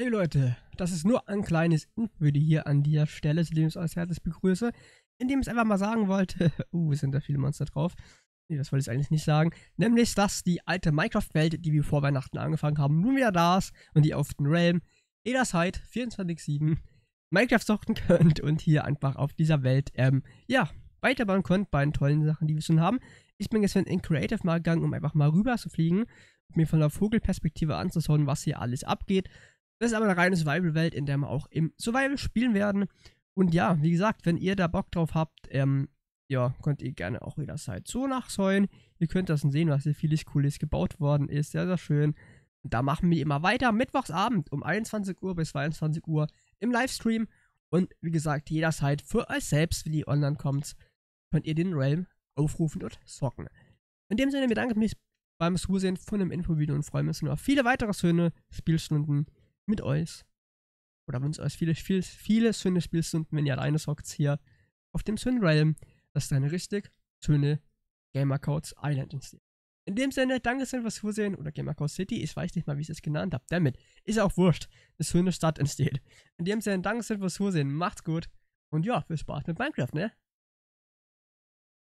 Hey Leute, das ist nur ein kleines Info-Video hier an dieser Stelle, zu dem ich euch herzlich begrüße, indem ich einfach mal sagen wollte, uh, sind da viele Monster drauf, nee, das wollte ich eigentlich nicht sagen, nämlich, dass die alte Minecraft-Welt, die wir vor Weihnachten angefangen haben, nun wieder da ist und die auf den Realm jederzeit 24-7 Minecraft zocken könnt und hier einfach auf dieser Welt, ähm, ja, weiterbauen könnt bei den tollen Sachen, die wir schon haben. Ich bin jetzt in Creative mal gegangen, um einfach mal rüber zu fliegen, mir von der Vogelperspektive anzuschauen, was hier alles abgeht das ist aber eine reine Survival-Welt, in der wir auch im Survival spielen werden. Und ja, wie gesagt, wenn ihr da Bock drauf habt, ähm, ja, könnt ihr gerne auch jederzeit so nachsäuen. Ihr könnt das sehen, was hier vieles Cooles gebaut worden ist. Sehr, sehr schön. Und da machen wir immer weiter. Mittwochsabend um 21 Uhr bis 22 Uhr im Livestream. Und wie gesagt, jederzeit für euch selbst, wenn die online kommt, könnt ihr den Realm aufrufen und zocken. In dem Sinne bedanke ich mich beim Zusehen von dem Infovideo und freue mich auf viele weitere schöne Spielstunden mit euch. Oder wünsche euch viele, viele, viele schöne Spielstunden, wenn ihr alleine zockt hier auf dem schönen Realm. Das ist eine richtig schöne Gamercodes Island entsteht. In dem Sinne, danke schön fürs Zusehen oder Gamercode City. Ich weiß nicht mal, wie ich es genannt habe. Damit ist auch wurscht. Eine schöne Stadt entsteht. In dem Sinne, danke schön fürs Zusehen. Macht's gut. Und ja, viel Spaß mit Minecraft, ne?